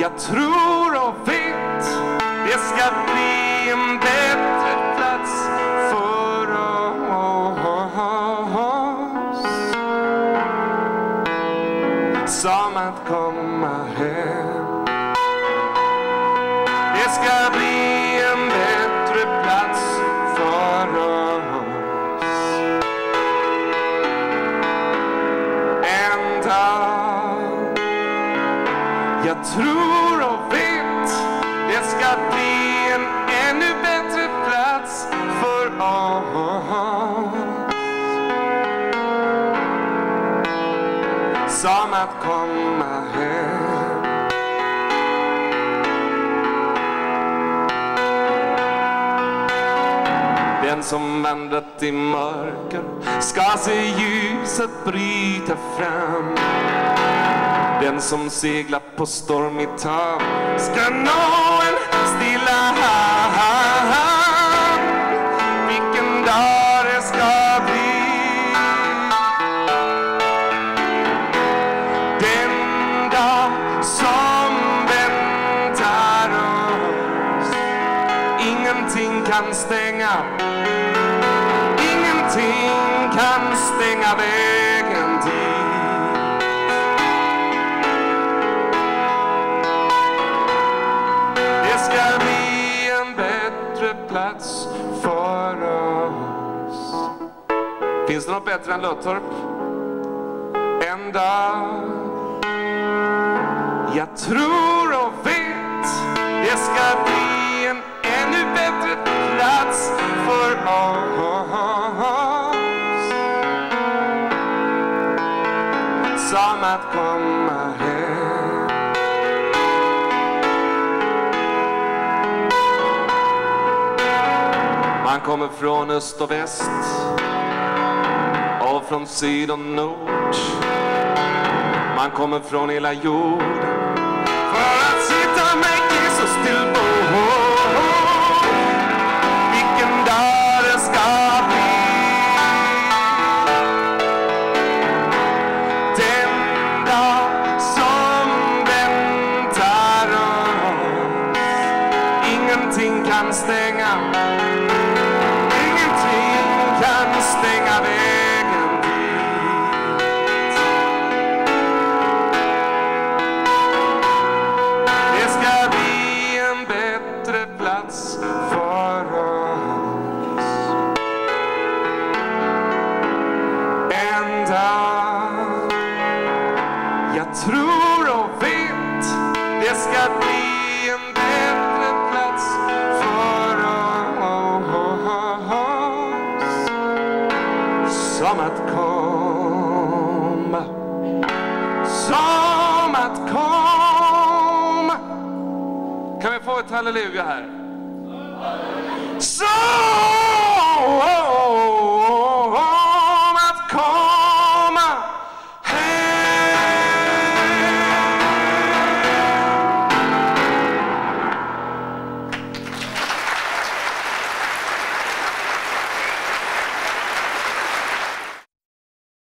Jag tror och vet det ska bli en bättre plats för oss. Som att komma hem. Jag tror och vet det ska bli en ännu bättre plats för oss. Som att komma hem. Den som vandrat i mörker ska se ljuset bryta fram. Den som seglar på stormigt hav ska nå en stilla hamn. Vilken dag det ska bli. Den dag som väntar oss. Ingenting kan stänga Ingenting kan stänga vägen plats för oss. Finns det något bättre än Löttorp? En dag jag tror och vet det ska bli en ännu bättre plats för oss. Som att komma hem. Man kommer från öst och väst och från syd och nord. Man kommer från hela jorden för att sitta med Jesus till bord. Vilken dag det ska bli. Den dag som väntar oss. Ingenting kan stänga. Stänga vägen dit. Det ska bli en bättre plats för oss. En dag jag tror och vet det ska bli Som att komma, som att komma. Kan vi få ett halleluja här? Som